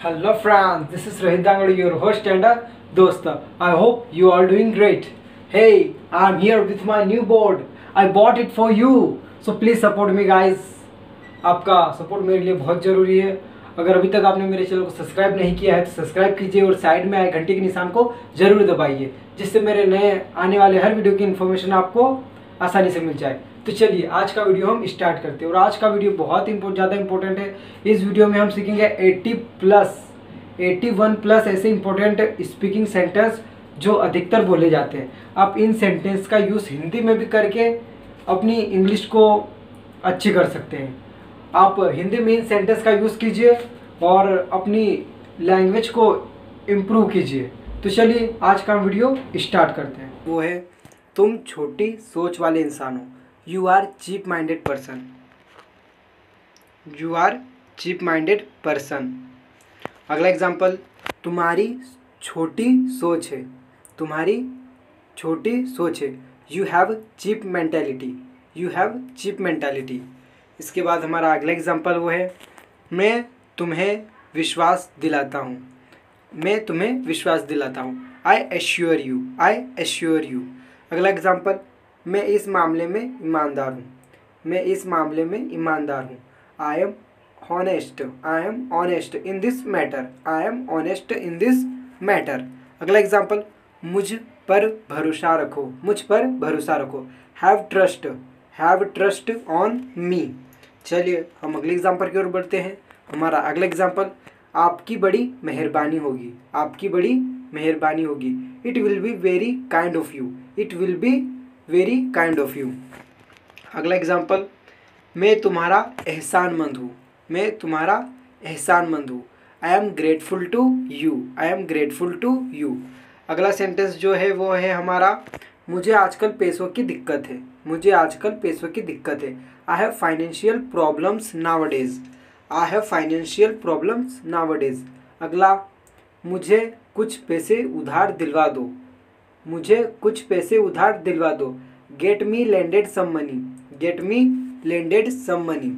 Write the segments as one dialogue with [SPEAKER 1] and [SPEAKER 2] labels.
[SPEAKER 1] Hello friends this is Rohit Dangar your host and दोस्त I hope you are doing great hey I am here with my new board I bought it for you so please support me guys आपका support मेरे लिए बहुत ज़रूरी है। अगर अभी तक आपने मेरे चैनल को सब्सक्राइब नहीं किया है तो सब्सक्राइब कीजिए और साइड में आए घंटे के निशान को ज़रूर दबाइए, जिससे मेरे नए आने वाले हर वीडियो की इन्फॉर्मेशन आपको आसानी से मिल जाए। तो चलिए, आज का वीडियो हम स्टार्ट करते हैं। और आज का वीडियो बहुत ज़्यादा इंपॉर्टेंट है। इस वीडियो में हम सीखेंगे 80 प्लस 81 प्लस ऐसे इंपॉर्टेंट स्पीकिंग सेंटेंस जो अधिकतर बोले जाते हैं। आप इन सेंटेंस का यूज़ हिंदी में भी करके अपनी इंग्लिश को अच्छी कर सकते हैं। आप हिंदी में इन सेंटेंस का यूज़ कीजिए और अपनी लैंग्वेज को इम्प्रूव कीजिए। तो चलिए, आज का वीडियो स्टार्ट करते हैं। वो है, तुम छोटी सोच वाले इंसान। हो you are cheap minded person you are cheap minded person अगला एग्ज़ाम्पल तुम्हारी छोटी सोच है। तुम्हारी छोटी सोच है। You have cheap mentality you have cheap mentality इसके बाद हमारा अगला एग्ज़ाम्पल वो है। मैं तुम्हें विश्वास दिलाता हूँ। मैं तुम्हें विश्वास दिलाता हूँ। I assure you I assure you अगला एग्ज़ाम्पल मैं इस मामले में ईमानदार हूँ। मैं इस मामले में ईमानदार हूँ। I am honest I am honest in this matter I am honest in this matter अगला एग्ज़ाम्पल मुझ पर भरोसा रखो। मुझ पर भरोसा रखो। Have trust have trust on me चलिए, हम अगले एग्ज़ाम्पल की ओर बढ़ते हैं। हमारा अगला एग्ज़ाम्पल आपकी बड़ी मेहरबानी होगी। आपकी बड़ी मेहरबानी होगी। It will be very kind of you it will be very kind of you अगला एग्ज़ाम्पल मैं तुम्हारा एहसानमंद हूँ। मैं तुम्हारा एहसानमंद हूँ। I am grateful to you I am grateful to you अगला सेंटेंस जो है, वो है हमारा, मुझे आजकल पैसों की दिक्कत है। मुझे आजकल पैसों की दिक्कत है। I have financial problems nowadays I have financial problems now nowadays अगला, मुझे कुछ पैसे उधार दिलवा दो। मुझे कुछ पैसे उधार दिलवा दो। Get me lended some money get me lended some money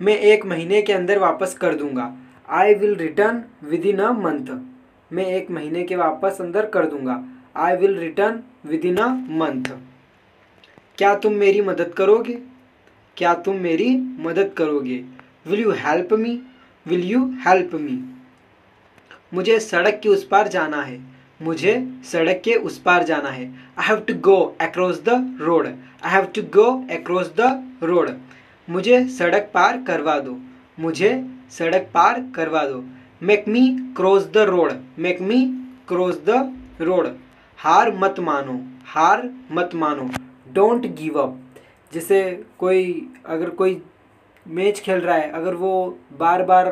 [SPEAKER 1] मैं एक महीने के अंदर वापस कर दूँगा। I will return within a month मैं एक महीने के वापस अंदर कर दूँगा। I will return within a month क्या तुम मेरी मदद करोगे? क्या तुम मेरी मदद करोगे? Will you help me will you help me मुझे सड़क के उस पार जाना है। मुझे सड़क के उस पार जाना है। I have to go across the road I have to go across the road मुझे सड़क पार करवा दो। मुझे सड़क पार करवा दो। Make me cross the road make me cross the road हार मत मानो। हार मत मानो। डोंट गिव अप जैसे कोई, अगर कोई मैच खेल रहा है, अगर वो बार बार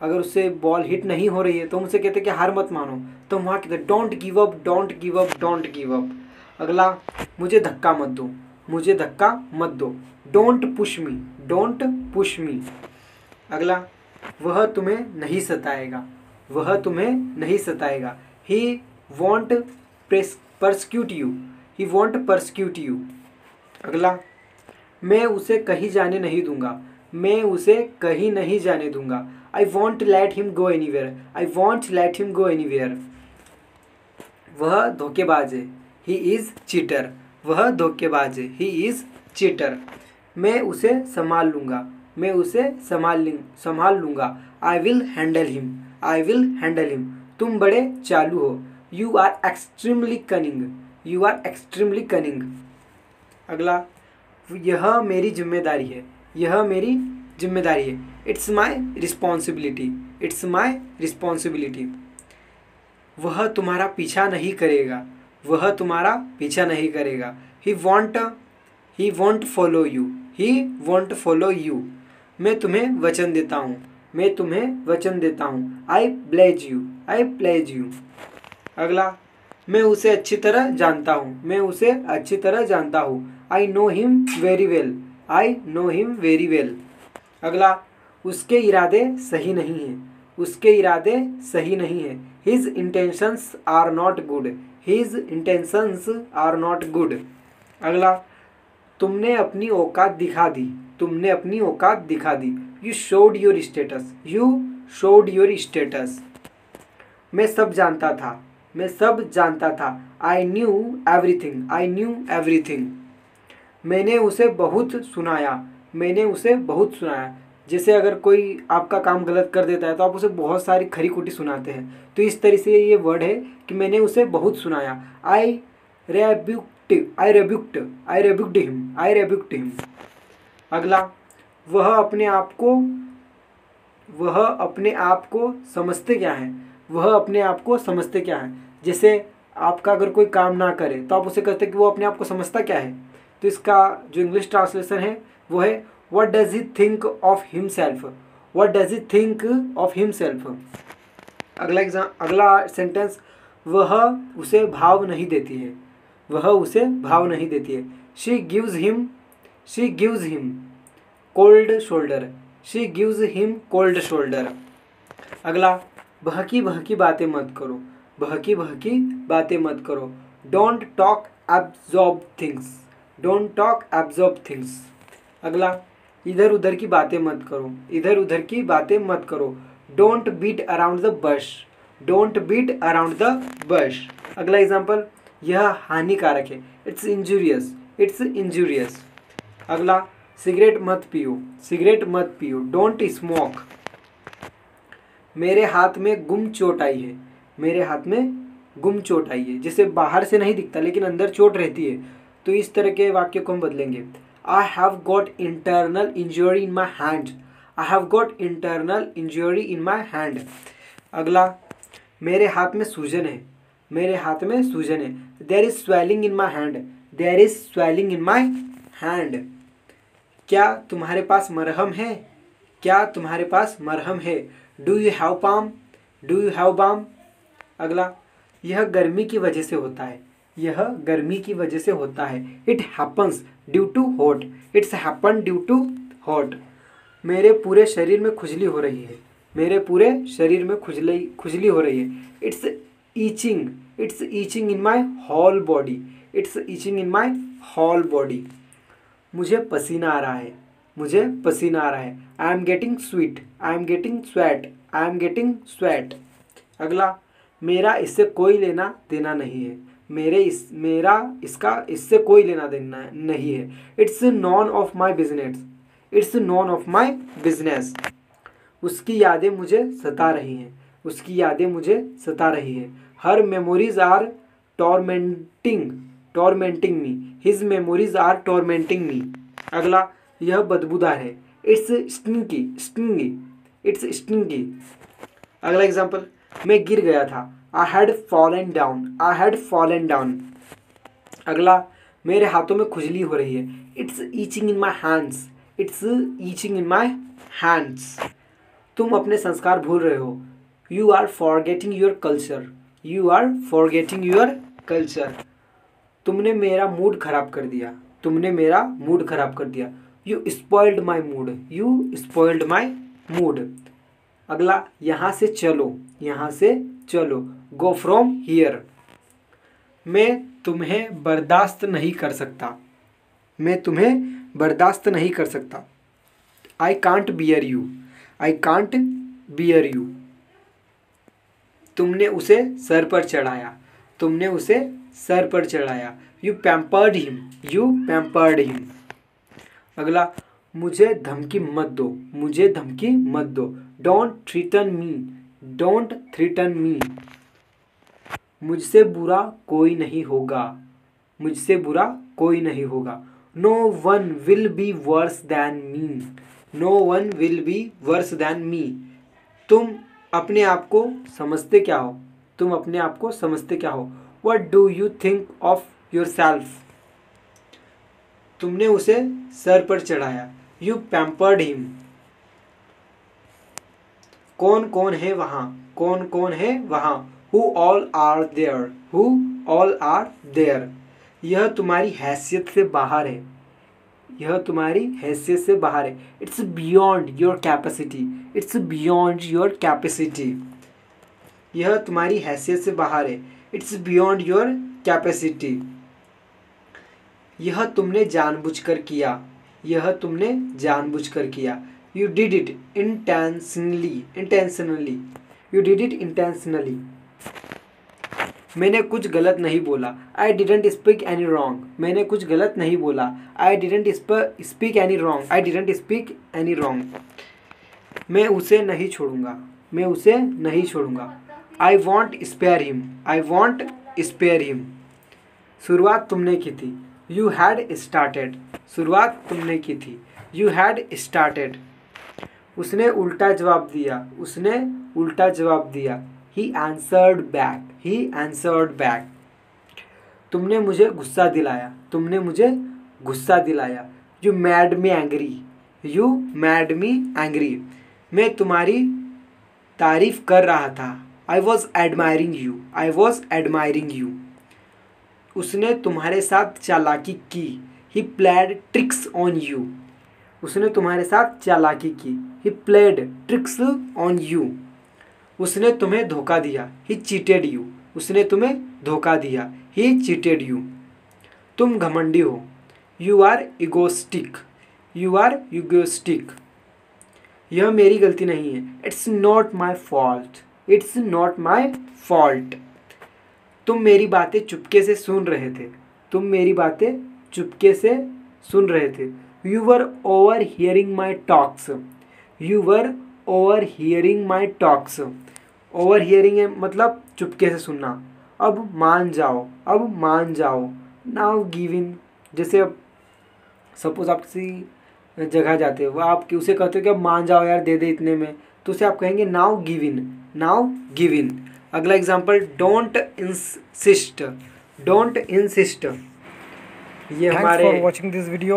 [SPEAKER 1] अगर उससे बॉल हिट नहीं हो रही है तो उनसे कहते हैं कि हार मत मानो। तो हम वहाँ कहते don't give up don't give up don't give up अगला, मुझे धक्का मत दो, मुझे धक्का मत दो। Don't push me don't push me अगला, वह तुम्हें नहीं सताएगा, वह तुम्हें नहीं सताएगा। He won't persecute you he won't persecute you अगला, मैं उसे कहीं जाने नहीं दूँगा मैं उसे कहीं नहीं जाने दूँगा। I won't let him go anywhere I won't let him go anywhere वह धोखेबाज है। ही इज़ चीटर वह धोखेबाज है। ही इज़ चीटर मैं उसे संभाल लूँगा। मैं उसे संभाल संभाल लूँगा। I will handle him I will handle him तुम बड़े चालू हो। You are extremely cunning you are extremely cunning अगला, यह मेरी ज़िम्मेदारी है। यह मेरी ज़िम्मेदारी है। It's my responsibility it's my responsibility वह तुम्हारा पीछा नहीं करेगा। वह तुम्हारा पीछा नहीं करेगा। He won't he won't follow you he won't follow you मैं तुम्हें वचन देता हूँ। मैं तुम्हें वचन देता हूँ। I pledge you I pledge you अगला, मैं उसे अच्छी तरह जानता हूँ। मैं उसे अच्छी तरह जानता हूँ। I know him very well I know him very well अगला, उसके इरादे सही नहीं हैं। उसके इरादे सही नहीं हैं। His intentions are not good his intentions are not good अगला, तुमने अपनी औकात दिखा दी। तुमने अपनी औकात दिखा दी। You showed your status you showed your status मैं सब जानता था। मैं सब जानता था। I knew everything I knew everything मैंने उसे बहुत सुनाया, मैंने उसे बहुत सुनाया। जैसे अगर कोई आपका काम गलत कर देता है तो आप उसे बहुत सारी खरी खुटी सुनाते हैं। तो इस तरह से ये वर्ड है कि मैंने उसे बहुत सुनाया। आई रेब्यूक्ट आई रेब्यूक्ट आई रेब्यूक्ड हिम आई रेब्यूक्ड हिम अगला, वह अपने आप को, वह अपने आप को समझते क्या है? वह अपने आप को समझते क्या है? जैसे आपका अगर कोई काम ना करे तो आप उसे कहते कि वो अपने आप को समझता क्या है? तो इसका जो इंग्लिश ट्रांसलेशन है, वो है what does he think of himself what does he think of himself अगला एग्ज़ाम अगला सेंटेंस वह उसे भाव नहीं देती है। वह उसे भाव नहीं देती है। She gives him she gives him cold shoulder she gives him cold shoulder अगला, बहकी बहकी बातें मत करो। बहकी बहकी बातें मत करो। Don't talk absurd things don't talk absurd things अगला, इधर उधर की बातें मत करो। इधर उधर की बातें मत करो। Don't beat around the bush. Don't beat around the bush. अगला एग्ज़ाम्पल यह हानिकारक है। इट्स इंजूरियस इट्स इंजूरियस अगला सिगरेट मत पियो। सिगरेट मत पियो। डोंट स्मोक मेरे हाथ में गुम चोट आई है। मेरे हाथ में गुम चोट आई है। जिसे बाहर से नहीं दिखता, लेकिन अंदर चोट रहती है। तो इस तरह के वाक्य को हम बदलेंगे। I have got internal injury in my hand I have got internal injury in my hand अगला, मेरे हाथ में सूजन है। मेरे हाथ में सूजन है। There is swelling in my hand there is swelling in my hand क्या तुम्हारे पास मरहम है? क्या तुम्हारे पास मरहम है? Do you have balm do you have balm अगला, यह गर्मी की वजह से होता है। यह गर्मी की वजह से होता है। It happens due to hot it's happen due to hot मेरे पूरे शरीर में खुजली हो रही है। मेरे पूरे शरीर में खुजली खुजली हो रही है। It's itching it's itching in my whole body it's itching in my whole body मुझे पसीना आ रहा है। मुझे पसीना आ रहा है। I am getting sweat I am getting sweat I am getting sweat अगला, मेरा इससे कोई लेना देना नहीं है। मेरे इस, मेरा इसका, इससे कोई लेना देना नहीं है। It's none of my business it's none of my business उसकी यादें मुझे सता रही हैं। उसकी यादें मुझे सता रही है। Her memories are tormenting tormenting me his memories are tormenting me अगला, यह बदबूदार है। It's stingy stingy it's stingy अगला एग्ज़ाम्पल मैं गिर गया था। I had fallen down I had fallen down अगला, मेरे हाथों में खुजली हो रही है। It's itching in my hands it's itching in my hands तुम अपने संस्कार भूल रहे हो। You are forgetting your culture you are forgetting your culture तुमने मेरा मूड खराब कर दिया। तुमने मेरा मूड खराब कर दिया। You spoiled my mood you spoiled my mood अगला, यहाँ से चलो, यहाँ से चलो गो फ्रॉम हियर मैं तुम्हें बर्दाश्त नहीं कर सकता। मैं तुम्हें बर्दाश्त नहीं कर सकता। I can't bear you I can't bear you तुमने उसे सर पर चढ़ाया। तुमने उसे सर पर चढ़ाया। You pampered him you pampered him अगला, मुझे धमकी मत दो। मुझे धमकी मत दो। Don't threaten me don't threaten me मुझसे बुरा कोई नहीं होगा। मुझसे बुरा कोई नहीं होगा। No one will be worse than me no one will be worse than me तुम अपने आप को समझते क्या हो? तुम अपने आप को समझते क्या हो? What do you think of yourself तुमने उसे सर पर चढ़ाया। यू पैम्पर्ड हिम कौन कौन है वहाँ? कौन कौन है वहाँ? Who all are there who all are there यह तुम्हारी हैसियत से बाहर है। यह तुम्हारी हैसियत से बाहर है। It's beyond your capacity it's beyond your capacity यह तुम्हारी हैसियत से बाहर है। इट्स बियॉन्ड योर कैपेसिटी यह तुमने जानबूझकर किया। यह तुमने जानबूझकर किया। You did it intentionally intentionally you did it intentionally मैंने कुछ गलत नहीं बोला। I didn't speak any wrong मैंने कुछ गलत नहीं बोला। I didn't speak any wrong I didn't speak any wrong मैं उसे नहीं छोड़ूँगा। मैं उसे नहीं छोड़ूँगा। I won't spare him I won't spare him शुरुआत तुमने की थी। यू हैड स्टार्टेड शुरुआत तुमने की थी। यू हैड स्टार्टेड उसने उल्टा जवाब दिया, उसने उल्टा जवाब दिया। He answered back he answered back तुमने मुझे गुस्सा दिलाया, तुमने मुझे गुस्सा दिलाया। You made me angry you made me angry मैं तुम्हारी तारीफ़ कर रहा था। I was admiring you I was admiring you उसने तुम्हारे साथ चालाकी की। He played tricks on you उसने तुम्हारे साथ चालाकी की। He played tricks on you उसने तुम्हें धोखा दिया। ही चीटेड यू उसने तुम्हें धोखा दिया। ही चीटेड यू तुम घमंडी हो। You are egoistic you are egoistic यह मेरी गलती नहीं है। It's not my fault it's not my fault तुम मेरी बातें चुपके से सुन रहे थे। तुम मेरी बातें चुपके से सुन रहे थे। You were overhearing my talks you were overhearing my talks overhearing है मतलब चुपके से सुनना। अब मान जाओ अब मान जाओ। नाउ गिव इन जैसे अब सपोज़ आप किसी जगह जाते हो वो आप उसे कहते हो कि अब मान जाओ यार दे दे इतने में। तो उसे आप कहेंगे now give in now give in अगला example don't insist don't insist ये हमारे
[SPEAKER 2] watching this video